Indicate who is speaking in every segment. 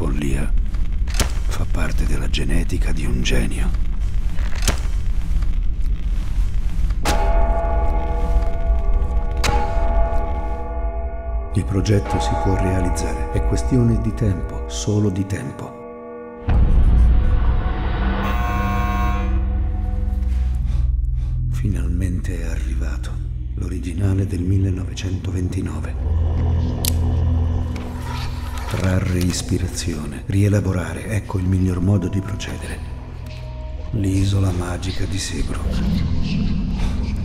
Speaker 1: follia fa parte della genetica di un genio. Il progetto si può realizzare, è questione di tempo, solo di tempo. Finalmente è arrivato, l'originale del 1929. Trarre ispirazione, rielaborare, ecco il miglior modo di procedere. L'isola magica di Seabrook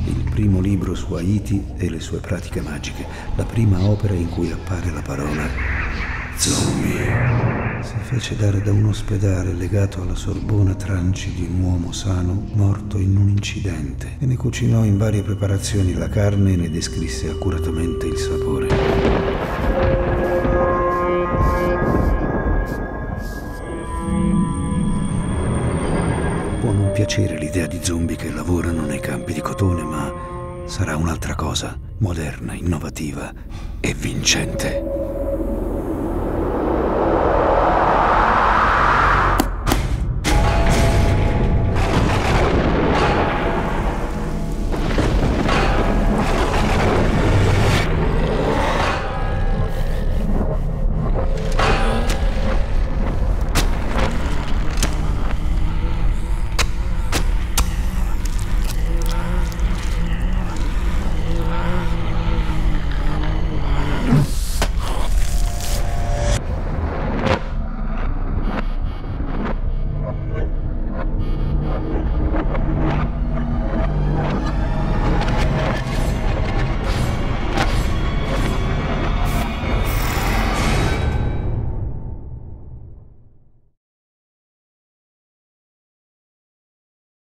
Speaker 1: il primo libro su Haiti e le sue pratiche magiche, la prima opera in cui appare la parola zombie. Si fece dare da un ospedale legato alla Sorbona tranci di un uomo sano morto in un incidente e ne cucinò in varie preparazioni la carne e ne descrisse accuratamente il sapore. Non piacere l'idea di zombie che lavorano nei campi di cotone, ma sarà un'altra cosa, moderna, innovativa e vincente.